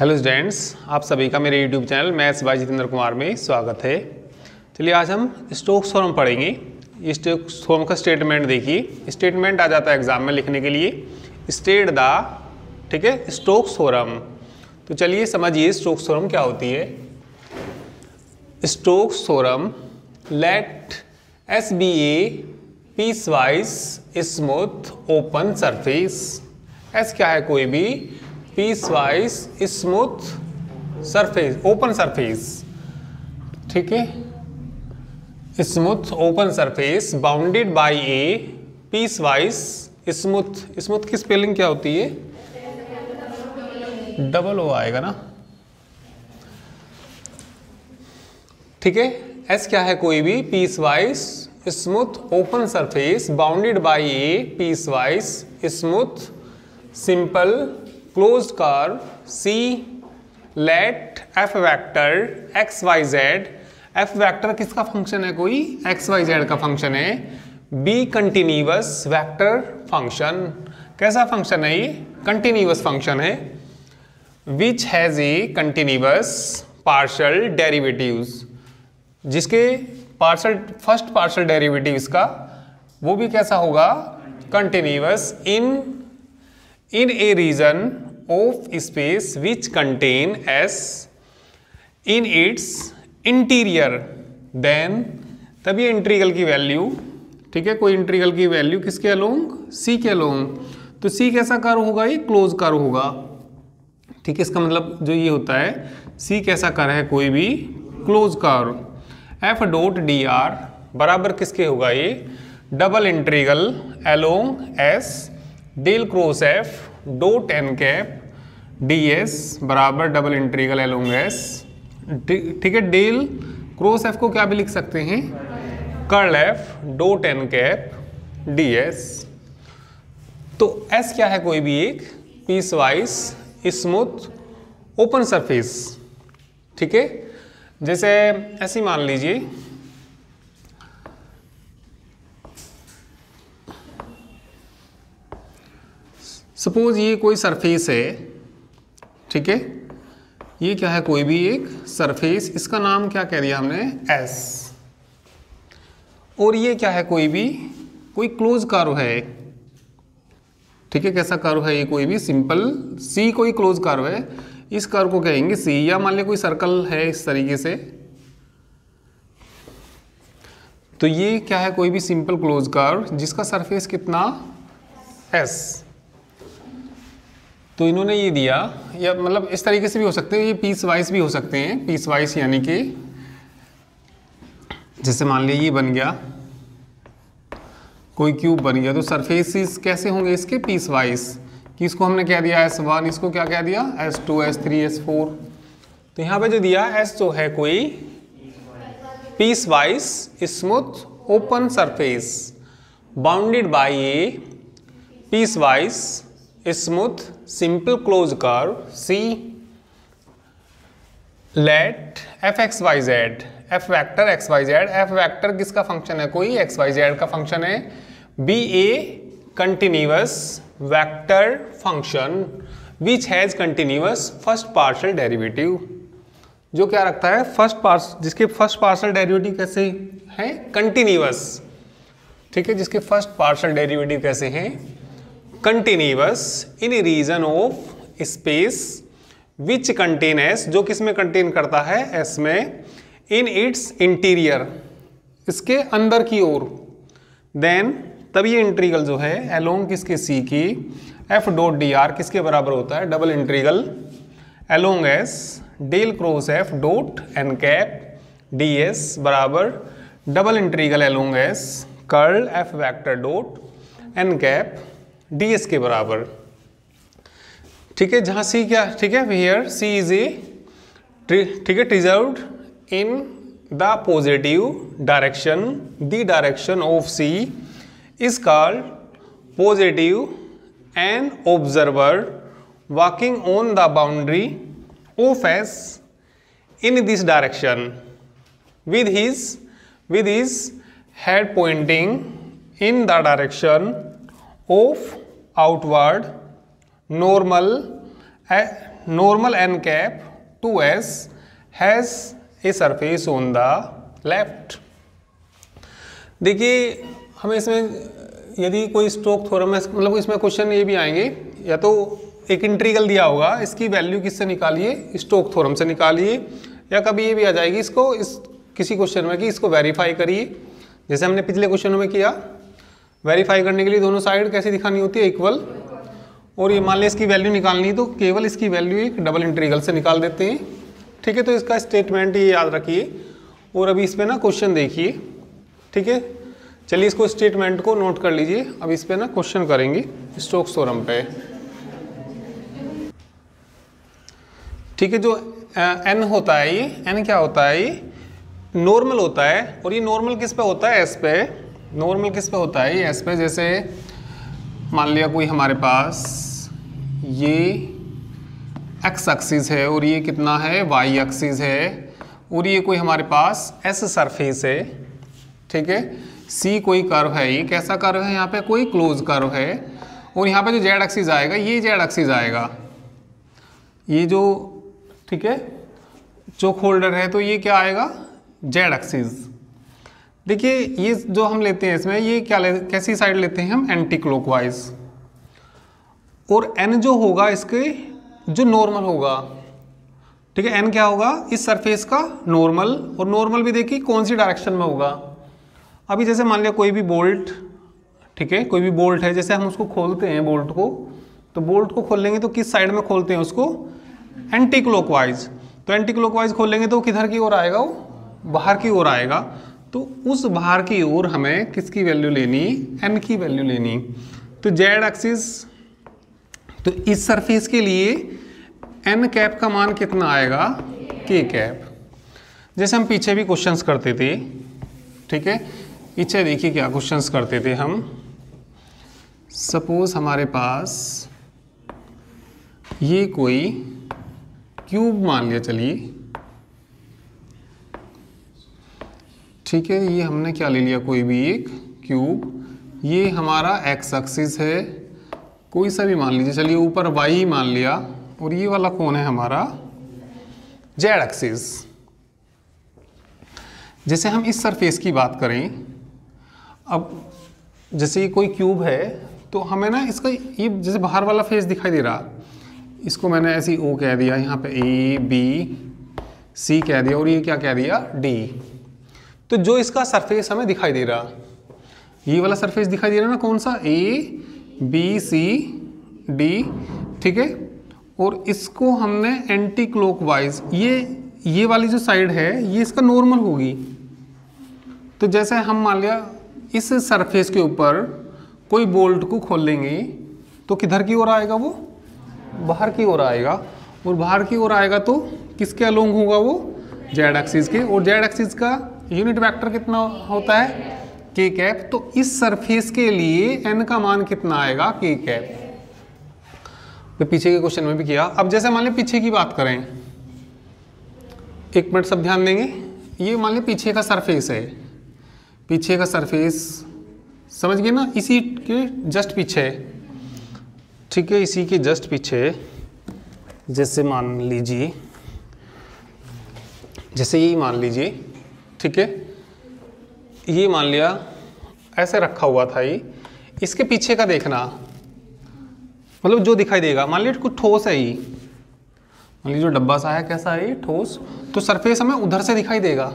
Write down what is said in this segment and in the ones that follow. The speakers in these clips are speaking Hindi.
हेलो स्टूडेंट्स, आप सभी का मेरे YouTube channel maths by Jitendra Kumar में स्वागत है। चलिए आज हम स्टोक्स थ्योरम पढ़ेंगे। स्टोक्स थ्योरम का स्टेटमेंट देखिए। स्टेटमेंट आ जाता है एग्ज़ाम में लिखने के लिए। स्टेट द ठीक है स्टोक्स थ्योरम तो चलिए समझिए स्टोक्स थ्योरम क्या होती है। Stokes theorem let S be a piecewise smooth open surface S क्या है कोई भी? Piecewise smooth surface open surface ठीक है? Smooth open surface bounded by a piecewise smooth smooth की स्पेलिंग क्या होती है? डबल ओ आएगा ना? ठीक है? एस क्या है कोई भी? Piecewise smooth open surface bounded by a piecewise smooth simple closed curve C let F vector x y z F vector किसका फ़ंक्शन है कोई? एक्स वाई जेड का फ़ंक्शन है। बी कंटिन्यूस वेक्टर फ़ंक्शन कैसा फ़ंक्शन है ये? कंटिन्यूस फ़ंक्शन है। Which has a continuous partial derivatives जिसके पार्शल फ़र्स्ट पार्शल डेरिवेटिव इसका वो भी कैसा होगा? Continuous in in a region of space which contain s in its interior, then तब ये इंट्रीगल की वैल्यू ठीक है? कोई इंट्रीगल की वैल्यू किसके अलोंग सी के अलोंग तो सी कैसा कर्व होगा? ये क्लोज कर्व होगा। ठीक है, इसका मतलब जो ये होता है सी कैसा कर्व है? कोई भी close curve F dot d r बराबर किसके होगा ये? Double integral along S del cross F dot n cap d S बराबर डबल इंट्रीगल एलोंग एस। ठीक है, डेल क्रॉस एफ़ को क्या भी लिख सकते हैं? Curl F dot n cap d S तो एस क्या है कोई भी एक? Piecewise smooth, open surface. ठीक है? जैसे ऐसे मान लीजिए सपोज़ ये कोई सरफेस है, ठीक है? ये क्या है कोई भी एक सरफेस इसका नाम क्या कह दिया हमने? एस और ये क्या है कोई भी? कोई क्लोज कर्व है। ठीक है, कैसा कर्व है ये कोई भी? सिंपल सी कोई क्लोज कर्व है। इस कर्व को कहेंगे सी या मान लिया कोई सर्कल है इस तरीके से। तो ये क्या है कोई भी? सिंपल क्लोज कर्व जिसका सरफेस कितना? एस तो इन्होंने ये दिया, या मतलब इस तरीके से भी हो सकते हैं, ये पीस वाइज भी हो सकते हैं पीस वाइज यानी कि जैसे मान लीजिए ये बन गया, कोई क्यूब बन गया तो सरफेसिस कैसे होंगे इसके पीस वाइज कि इसको हमने क्या दिया, एस वन, इसको क्या क्या दिया? S two, S three, S four. तो यहाँ पे जो दिया एस जो है कोई piecewise smooth open surface bounded by a piecewise smooth, simple closed curve C. Let F x y z F vector x y z F vector किसका फ़ंक्शन है कोई? एक्स वाई z का फ़ंक्शन है। Be a continuous vector function which has continuous first partial derivative जो क्या रखता है? फ़र्स्ट पार्स जिसके फ़र्स्ट पार्शल डेरिवेटिव कैसे हैं? कंटिन्यूस ठीक है? जिसके फ़र्स्ट पार्शल डेरिवेटिव कैसे हैं? Continuous in region of space which contain S जो किसमें कंटेन करता है एस में इन इट्स इंटीरियर इसके अंदर की ओर। देन तब ये इंट्रीगल जो है एलोंग किसके सी की एफ़ डॉट डी आर किसके बराबर होता है? Double integral along S del cross F dot n cap d S बराबर double integral along S curl F vector dot n cap d S के बराबर। ठीक है, जहाँ सी क्या, ठीक है हियर सी इज़ ए ठीक है reserve in the positive direction the direction of C is called positive an observer walking on the boundary of S in this direction with his with his head pointing in the direction of outward normal normal n cap 2s has a surface on the left. देखिए, हमें इसमें, यदि कोई स्ट्रोक थ्योरम है मतलब इसमें क्वेश्चन ये भी आएँगे, या तो एक इंट्रीगल दिया होगा, इसकी वैल्यू किससे निकालिए? स्ट्रोक थ्योरम से निकालिए, या कभी ये भी आ जाएगी, इसको, इस, किसी क्वेश्चन में कि इसको वेरीफाई करिए। जैसे हमने पिछले क्वेश्चनों में किया वेरीफाई करने के लिए दोनों साइड कैसी दिखानी होती है? इक्वल और ये मान लिया इसकी वैल्यू निकालनी तो केवल इसकी वैल्यू एक डबल इंट्रीगल से निकाल देते हैं। ठीक है तो इसका स्टेटमेंट ये याद रखिए। और अभी इस पर ना क्वेश्चन देखिए। ठीक है? चलिए इसको स्टेटमेंट को नोट कर लीजिए। अब इस पर ना क्वेश्चन करेंगे स्टोक सोरम पे। ठीक है, जो एन होता है ये एन क्या होता है ये? नॉर्मल होता है। और ये नॉर्मल किस पे होता है? एस पे। नॉर्मल किस पे होता है? एस पे जैसे मान लिया कोई हमारे पास ये एक्स एक्सिस है और ये कितना है? वाई एक्सिस है और ये कोई हमारे पास एस सरफेस है, ठीक है? सी कोई कर्व है, ये कैसा कर्व है? यहाँ पे कोई क्लोज कर्व है और यहाँ पे जो जेड एक्सिस आएगा, ये जेड एक्सिस आएगा। ये जो, ठीक है? चोक होल्डर है तो ये क्या आएगा? जेड एक्सिस देखिए, ये जो हम लेते हैं इसमें, ये क्या ले, कैसी साइड लेते हैं हम? एंटी क्लॉकवाइज और एन जो होगा इसके, जो नॉर्मल होगा, ठीक है एन क्या होगा? इस सरफेस का नॉर्मल और नॉर्मल भी देखिए, कौन सी डायरेक्शन में होगा? अभी जैसे मान लिया कोई भी बोल्ट ठीक है, कोई भी बोल्ट है, जैसे हम उसको खोलते हैं बोल्ट को तो बोल्ट को खोलेंगे तो किस साइड में खोलते हैं उसको? एंटी क्लॉकवाइज तो एंटी क्लॉकवाइज खोलेंगे तो किधर की ओर आएगा वो? बाहर की ओर आएगा। तो उस बाहर की ओर हमें किसकी वैल्यू लेनी? एन की वैल्यू लेनी। तो जेड एक्सिस तो इस सरफेस के लिए एन कैप का मान कितना आएगा? के कैप जैसे हम पीछे भी क्वेश्चंस करते थे, ठीक है? पीछे देखिए क्या क्वेश्चंस करते थे हम। सपोज़ हमारे पास ये कोई क्यूब मान लिया, चलिए। ठीक है, ये हमने क्या ले लिया? कोई भी एक क्यूब। ये हमारा एक्स एक्सिस है। कोई सा भी मान लीजिए, चलिए ऊपर वाई मान लिया, और ये वाला कौन है हमारा जेड एक्सिस जैसे हम इस सरफेस की बात करें, अब जैसे ये कोई क्यूब है तो हमें ना इसका ये जैसे बाहर वाला फेस दिखाई दे रहा। इसको मैंने ऐसी ओ कह दिया, यहाँ पे ए बी सी कह दिया, और ये क्या कह दिया? डी तो जो इसका सरफेस हमें दिखाई दे रहा, ये वाला सरफेस दिखाई दे रहा ना कौन सा? ए बी सी डी ठीक है? और इसको हमने एंटी क्लॉकवाइज ये ये वाली जो साइड है, ये इसका नॉर्मल होगी। तो जैसे हम मान लिया, इस सरफेस के ऊपर कोई बोल्ट को खोल लेंगे तो किधर की ओर आएगा वो? बाहर की ओर आएगा। और बाहर की ओर आएगा तो किसके अलोंग होगा वो? जेड एक्सिस के। और जेड एक्सिस का यूनिट वेक्टर कितना होता है? के कैप तो इस सरफेस के लिए एन का मान कितना आएगा? के कैप तो पीछे के क्वेश्चन में भी किया। अब जैसे मान लिया पीछे की बात करें। एक मिनट सब ध्यान देंगे। ये मान लिया पीछे का सरफेस है। पीछे का सरफेस, समझ गए ना? इसी के जस्ट पीछे। ठीक है, इसी के जस्ट पीछे। जैसे मान लीजिए, जैसे यही मान लीजिए। ठीक है? ये मान लिया, ऐसे रखा हुआ था ये। इसके पीछे का देखना मतलब जो दिखाई देगा। मान लीजिए कुछ ठोस है ये। मान लीजिए जो डब्बा सा है, कैसा है ये? ठोस। तो सरफेस हमें उधर से दिखाई देगा।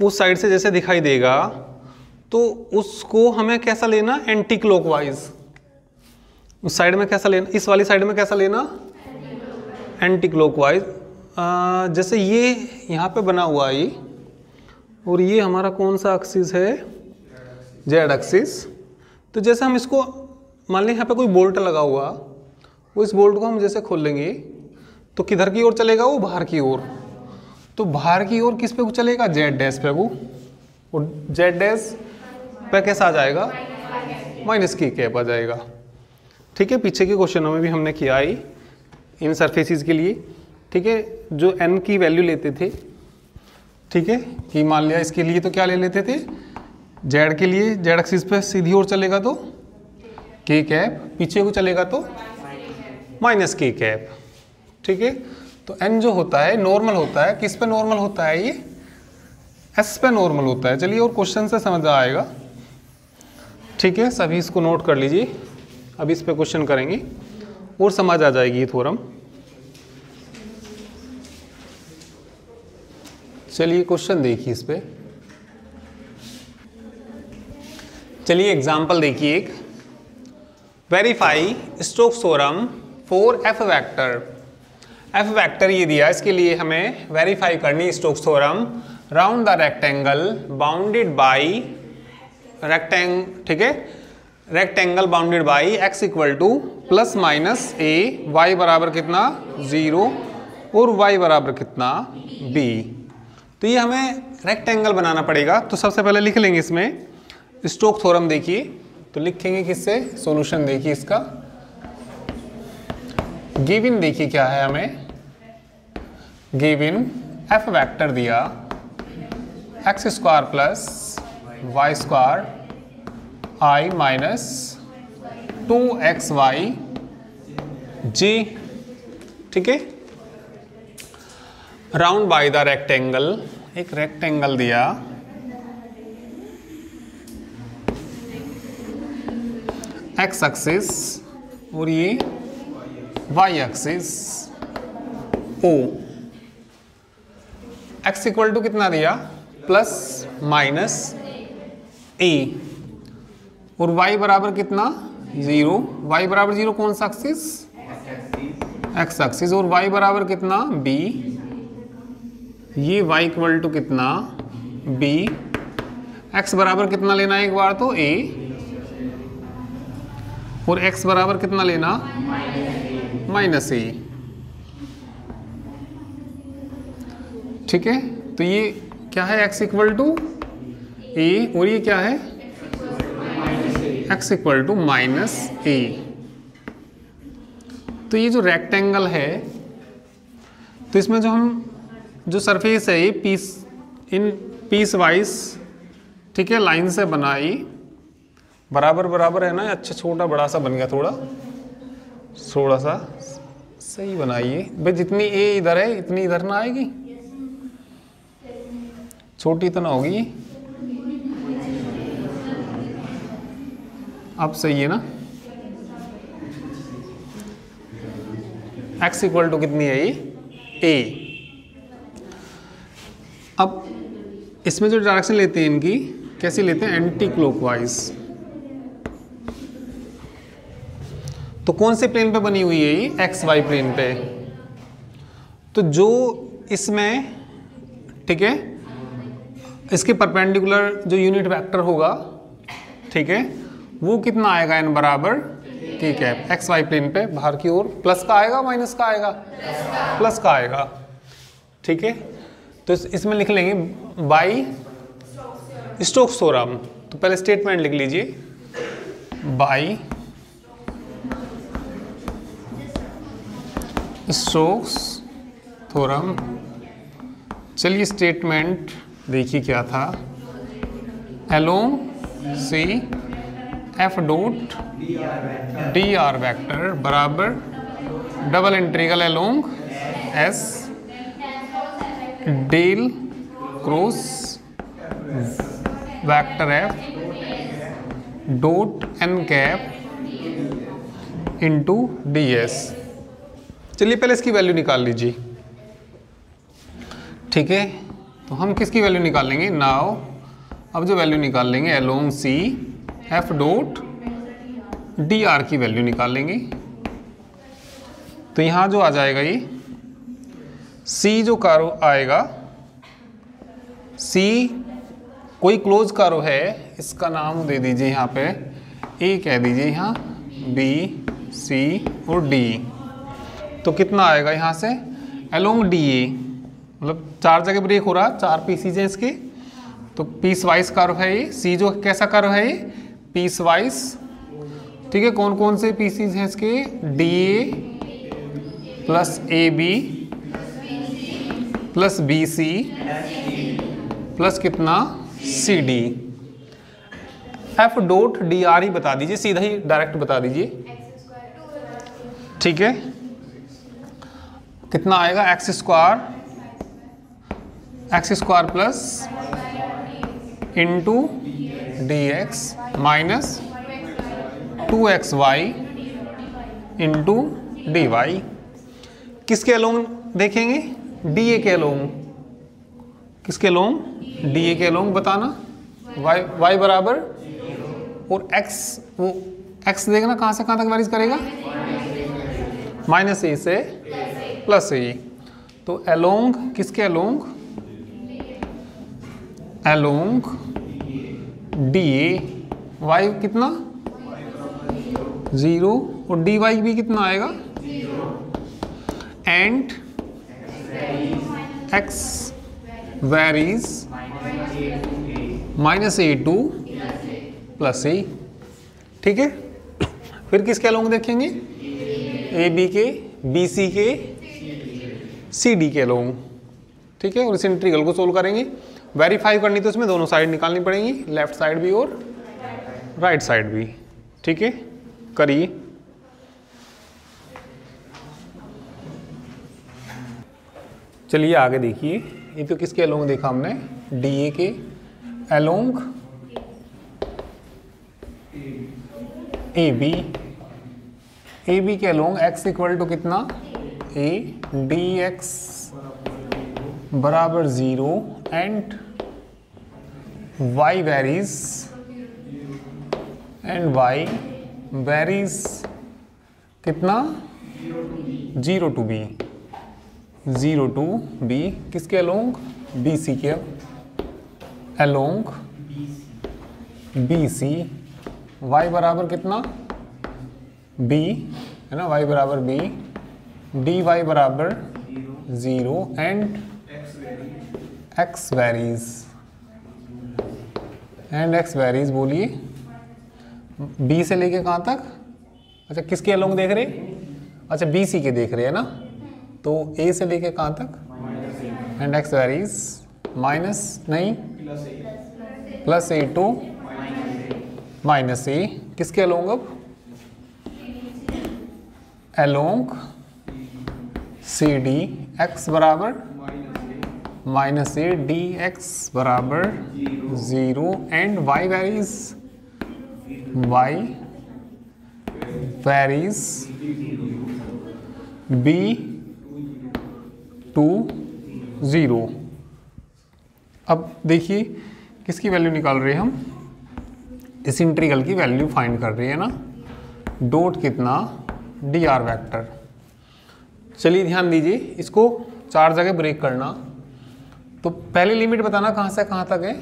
उस साइड से जैसे दिखाई देगा तो उसको हमें कैसा लेना? एंटी क्लॉकवाइज उस साइड में कैसा लेना? इस वाली साइड में कैसा लेना? एंटी क्लॉकवाइज जैसे ये यहाँ पे बना हुआ है ये। और ये हमारा कौन सा एक्सिस है? जेड एक्सिस तो जैसे हम इसको मान लें यहाँ पे कोई बोल्ट लगा हुआ वो इस बोल्ट को हम जैसे खोल लेंगे तो किधर की ओर चलेगा? वो बाहर की ओर। तो बाहर की ओर किस पे चलेगा? जेड डैश पे वो। और जेड डैश पे कैसा आ जाएगा? माइनस की कैप आ जाएगा। ठीक है पीछे के क्वेश्चनों में भी हमने किया ही इन सरफेसिस के लिए। ठीक है जो एन की वैल्यू लेते थे ठीक है? कि मान लिया इसके लिए तो क्या ले लेते थे? जेड के लिए, जेड एक्सिस पे सीधी ओर चलेगा तो? के कैप पीछे को चलेगा तो? माइनस के कैप ठीक है? तो एन जो होता है नॉर्मल होता है, किस पे नॉर्मल होता है ये? एस पे नॉर्मल होता है। चलिए और क्वेश्चन से समझ आएगा। ठीक है, सभी इसको नोट कर लीजिए। अब इस पे क्वेश्चन करेंगे। और समझ आ जाएगी ये थोरम। चलिए क्वेश्चन देखिए इस पर चलिए एग्जांपल देखिए एक। Verify Stokes theorem for F vector F vector ये दिया, इसके लिए हमें वेरीफाई करनी Stokes theorem round the rectangle bounded by rectangle ठीक है? Rectangle bounded by x equal to plus minus a y बराबर कितना? ज़ीरो और वाई बराबर कितना? बी तो ये हमें रेक्टेंगल बनाना पड़ेगा। तो सबसे पहले लिख लेंगे इसमें स्टोक थोरम देखिए। तो लिखेंगे किससे? सॉल्यूशन देखिए इसका। गिविन देखिए क्या है हमें। गिविन एफ़ वेक्टर दिया। X square plus y square i minus two x y j ठीक है? राउंड बाय द रेक्टेंगल, एक रेक्टेंगल दिया। एक्स एक्सिस और ये y axis O x equal to कितना दिया? प्लस माइनस ए और वाई बराबर कितना? ज़ीरो वाई बराबर ज़ीरो कौन सा एक्सिस एक्स एक्सिस और वाई बराबर कितना? बी ये वाई इक्वल टू कितना? बी। एक्स बराबर कितना लेना है एक बार तो? ए। और x बराबर कितना लेना? Minus a. ठीक है? तो ये क्या है x इक्वल टू? ए। और ये क्या है? x equal to minus a. तो ये जो रेक्टेंगल है तो इसमें जो हम जो सरफेस है ये पीस इन पीस वाइज ठीक है लाइन से बनाई। बराबर बराबर है ना अच्छा छोटा, बड़ा सा बन गया थोड़ा। थोड़ा सा सही बनाइए भाई, जितनी ए इधर है, इतनी इधर ना आएगी। छोटी तो ना होगी। अब सही है ना? X इक्वल टू कितनी है ये? A अब इसमें जो डायरेक्शन लेते हैं इनकी, कैसी लेते हैं? एंटी क्लॉकवाइज तो कौन से प्लेन पे बनी हुई है ये? एक्स वाई प्लेन पे. तो जो इसमें, ठीक है? इसके परपेंडिकुलर जो यूनिट वेक्टर होगा, ठीक है? वो कितना आएगा एन बराबर? ठीक है एक्स वाई प्लेन पे, बाहर की ओर. प्लस का आएगा माइनस का आएगा? प्लस का आएगा. ठीक है? तो इसमें लिख लेंगे बाई स्टोक्स थोरम तो पहले स्टेटमेंट लिख लीजिए। बाई स्टोक्स थोरम चलिए स्टेटमेंट देखिए क्या था। Along C F dot d r vector बराबर double integral along S del cross, vector F, dot n cap into d S चलिए पहले इसकी वैल्यू निकाल लीजिए। ठीक है? तो हम किसकी वैल्यू निकाल लेंगे? नाव अब जो वैल्यू निकाल लेंगे, along C, F dot d r की वैल्यू निकाल लेंगे। तो यहाँ जो आ जाएगा ये सी जो कारो आएगा सी कोई क्लोज कारो है, इसका नाम दे दीजिए यहाँ पे। ए कह दीजिए यहाँ बी सी और डी तो कितना आएगा यहाँ से? एलोंग डी ए मतलब चार जगह ब्रेक हो रहा, चार पीसीज हैं इसके। तो पीस वाइज कर्व है ये। सी जो कैसा कर्व है ये? पीस वाइज ठीक है कौन कौन से पीसीज हैं इसके? D A plus A B plus B C plus कितना? C D. F dot d r ही बता दीजिए, सीधा ही डायरेक्ट बता दीजिए। ठीक है? कितना आएगा? X square x square plus into d x minus two x y into d y. किसके अलोंग देखेंगे? डी ए के अलोंग किसके लोंग? डी ए के अलोंग बताना। वाई वाई बराबर? और एक्स वो एक्स देखना कहाँ से कहाँ तक वेरीज करेगा? माइनस ए से प्लस ए तो एलोंग किसके along along D A y कितना? ज़ीरो और डी वाई भी कितना आएगा? And x varies minus a to plus a ठीक है? फिर किसके अलोंग देखेंगे? ए बी के बी सी के सी डी के अलोंग ठीक है? और इस इंट्रीगल को सोल्व करेंगे। वेरीफाई करनी तो इसमें दोनों साइड निकालनी पड़ेंगी। लेफ़्ट साइड भी और राइट साइड भी। ठीक है? करिए। चलिए आगे देखिए। ये तो किसके अलोंग देखा हमने? डी ए के। Along A B A B के अलोंग एक्स इक्वल टू कितना? ए डी एक्स बराबर zero and y varies and y varies कितना? Zero to b zero to b किसके अलोंग? बी सी के अलोंग। बी सी। वाई बराबर कितना? बी, है ना? वाई बराबर बी। डी वाई बराबर zero. And x varies. And x varies बोलिए। बी से लेके कहाँ तक? अच्छा किसके अलोंग देख रहे? अच्छा बी सी के देख रहे, हैं ना? तो ए से लेके कहाँ तक? एंड एक्स वेरीज माइनस नहीं? Plus a to minus a किसके अलोंग अब? अलोंग सी डी एक्स बराबर? माइनस ए डी एक्स बराबर zero and y varies y varies b to zero. अब देखिए, किसकी वैल्यू निकाल रहे हैं हम? इस इंट्रीगल की वैल्यू फाइंड कर रहे हैं ना? डोट कितना? डी आर वैक्टर चलिए ध्यान दीजिए, इसको चार जगह ब्रेक करना। तो पहली लिमिट बताना कहाँ से, कहाँ तक है?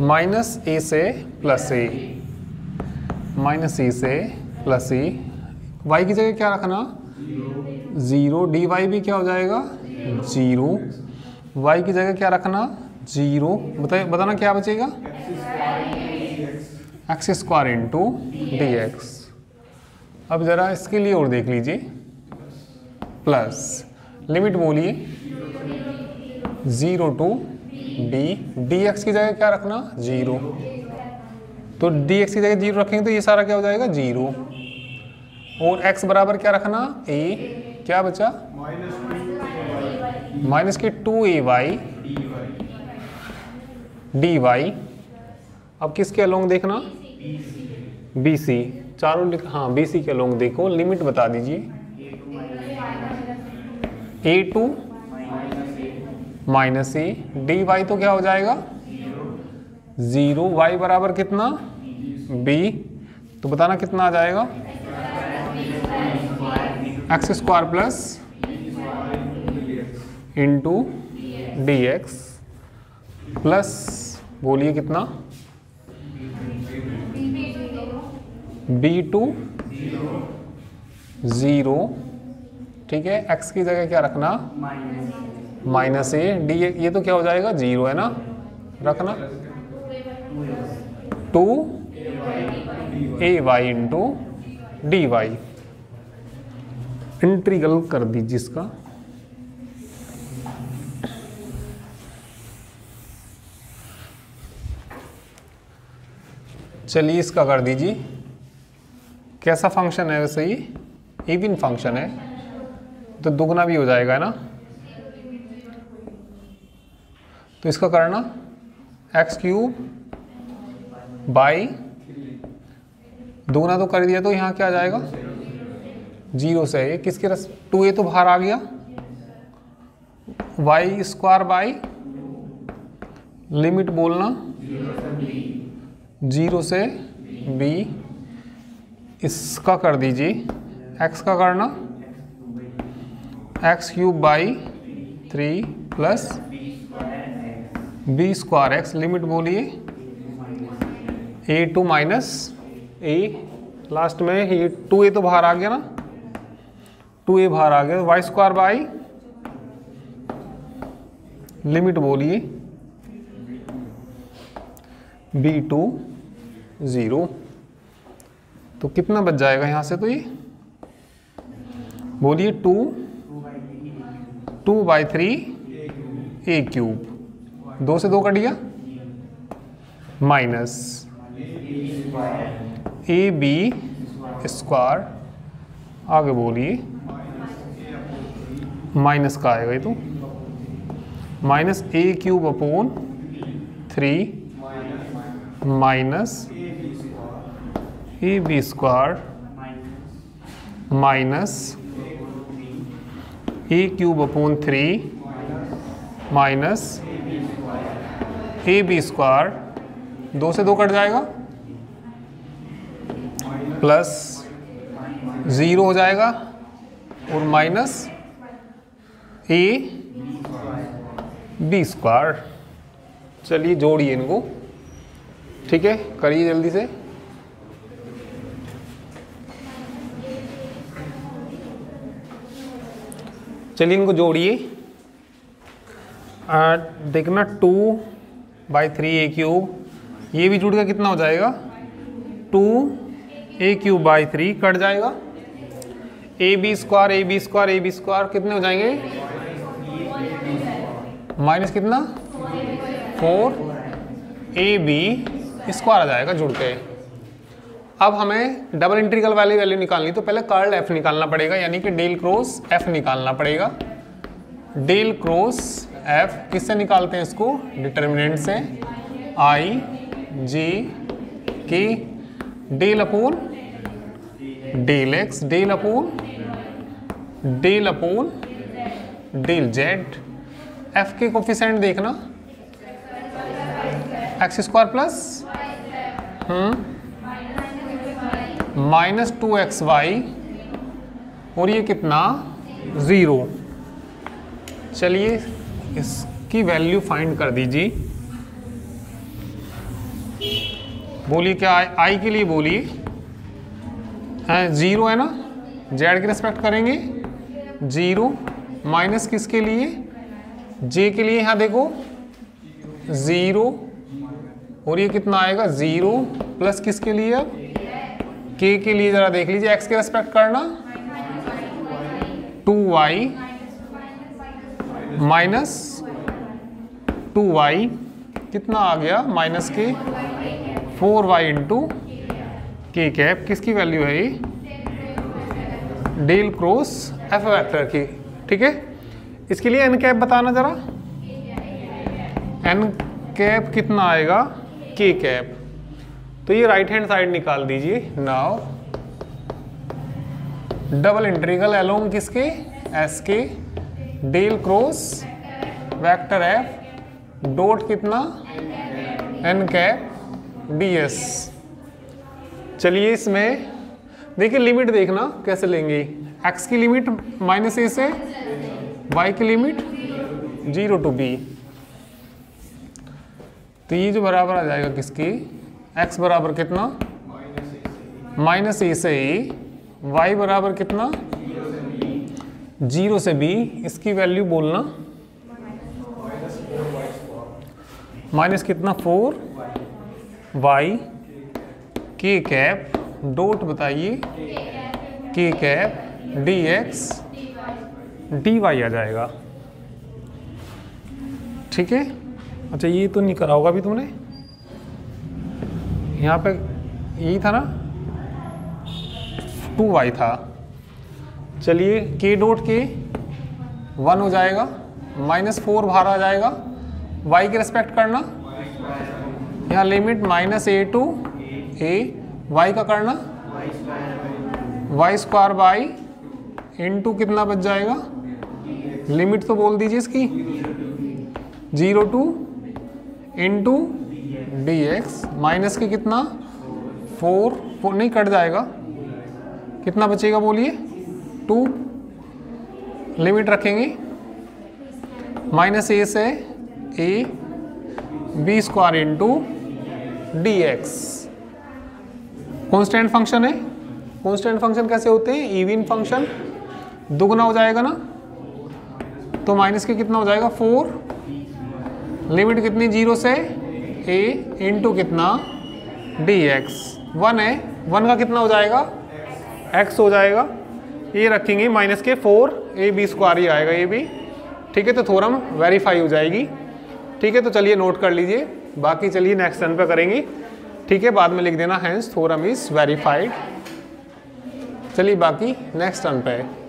माइनस ए से प्लस ए माइनस ए से प्लस ए वाई की जगह क्या रखना? ज़ीरो डी वाई भी क्या हो जाएगा? ज़ीरो। वाई की जगह क्या रखना? ज़ीरो। बताइए, बताना क्या बचेगा? X square into d x अब ज़रा इसके लिए और देख लीजिए। प्लस लिमिट बोलिए। Zero to d d x की जगह क्या रखना? ज़ीरो। तो डी एक्स की जगह ज़ीरो रखेंगे तो ये सारा क्या हो जाएगा? ज़ीरो। और एक्स बराबर क्या रखना? ए क्या बचा? माइनस के two a y. D y. अब किसके अलोंग देखना? B C. चारों हाँ बी सी के अलोंग देखो। लिमिट बता दीजिए। A to minus a. D y तो क्या हो जाएगा? ज़ीरो। वाई बराबर कितना? बी। तो बताना कितना आ जाएगा? X square plus into d x plus बोलिए कितना? B to zero. ठीक है, एक्स की जगह क्या रखना? माइनस ए। डी ये तो क्या हो जाएगा? ज़ीरो है ना? रखना। Two a y into d y. Integral कर दीजिए इसका चलिए इसका कर दीजिए। कैसा फ़ंक्शन है वैसे ये? इवन फ़ंक्शन है। तो दुगना भी हो जाएगा, है ना? तो इसका करना एक्स क्यूब बाई दुगना तो कर दिया तो यहाँ क्या आ जाएगा? ज़ीरो से ये किसके रस टू ए तो बाहर आ गया। वाई स्क्वायर बाई लिमिट बोलना। ज़ीरो से बी इसका कर दीजिए। एक्स का करना। X cube by three plus b square x limit बोलिए। A to minus a last में ये टू ए तो बाहर आ गया ना। टू ए बाहर आ गया वाई स्क्वायर बाई लिमिट बोलिए बी टू ज़ीरो तो कितना बच जाएगा यहाँ से तो ये? बोलिए two two by three a cube दो से दो कट गया? माइनस ए बी स्क्वायर आगे बोलिए। माइनस का आएगा ये तो। Minus a cube upon three minus a b square minus a cube upon three minus a b square. दो से दो कट जाएगा। प्लस ज़ीरो हो जाएगा और माइनस ए बी स्क्वायर चलिए जोड़िए इनको। ठीक है? करिए जल्दी से। चलिए इनको जोड़िए। देखना two by three a cube. ये भी जुड़ गया कितना हो जाएगा? Two a cube by three cut जाएगा। A b square, a b square, a b square कितने हो जाएँगे? माइनस कितना? फोर ए बी स्क्वायर आ जाएगा जुड़ के। अब हमें डबल इंटीग्रल वाली वैल्यू निकालनी तो पहले कर्ल एफ़ निकालना पड़ेगा, यानी कि डेल क्रॉस एफ़ निकालना पड़ेगा। डेल क्रॉस एफ़ किससे निकालते हैं इसको? डिटर्मिनेंट से। आई जी की del upon del x del upon del upon del z F के कोफिशेंट देखना। X square plus minus two x y और ये कितना? ज़ीरो चलिए इसकी वैल्यू फाइंड कर दीजिए। बोलिए क्या आई आई के लिए बोलिए। है ज़ीरो है ना? जेड की रिस्पेक्ट करेंगे। ज़ीरो माइनस किसके लिए? जे के लिए यहाँ देखो ज़ीरो और ये कितना आएगा? ज़ीरो प्लस किसके लिए? के के लिए ज़रा देख लीजिए एक्स के रेस्पेक्ट करना। Two y minus two y कितना आ गया? माइनस के four y into k cap किसकी वैल्यू है ये? डेल क्रॉस एफ़ वेक्टर की, ठीक है? इसके लिए एन कैप बताना जरा। एन कैप कितना आएगा? के कैप तो ये राइट हैंड साइड निकाल दीजिए। नाउ डबल इंटीग्रल एलोंग किसके? एस के। Del cross vector F dot कितना? एन कैप डी एस चलिए इसमें, देखिए लिमिट देखना कैसे लेंगे। एक्स की लिमिट माइनस ए से वाई की लिमिट ज़ीरो टू बी। तो ये जो बराबर आ जाएगा किसकी? x बराबर कितना? माइनस ए से ए वाई बराबर कितना? ज़ीरो से बी इसकी वैल्यू बोलना। माइनस कितना? Four. Y k cap dot बताइए। K cap d x d y आ जाएगा। ठीक है? अच्छा ये तो नहीं करा होगा अभी तुमने? यहाँ पे यही था ना? टू वाई था। चलिए के डॉट के वन हो जाएगा। माइनस फोर बाहर आ जाएगा। वाई के रिस्पेक्ट करना। यहाँ limit minus a to a y का करना। वाई स्क्वायर बाई इंटू कितना बच जाएगा? लिमिट तो बोल दीजिए इसकी। Zero two into d x minus के कितना? फोर फोर, नहीं, कट जाएगा। कितना बचेगा बोलिए? टू। लिमिट रखेंगे। माइनस ए से a, b square into d x constant function है। कॉन्स्टेंट फ़ंक्शन कैसे होते हैं? Even function. दुगना हो जाएगा ना? तो माइनस के कितना हो जाएगा? फोर। लिमिट कितनी? ज़ीरो से ए इंटू कितना? डी एक्स वन है। वन का कितना हो जाएगा? एक्स हो जाएगा। ये रखेंगे माइनस के फोर। ए बी स्क्वायर ही आएगा, ये भी। ठीक है तो थोरम वेरीफाई हो जाएगी। ठीक है तो चलिए नोट कर लीजिए। बाकी चलिए नेक्स्ट टर्न पे करेंगे। ठीक है, बाद में लिख देना हैंस थोरम इज़ वेरीफाइड चलिए, बाकी नेक्स्ट टर्न पे। है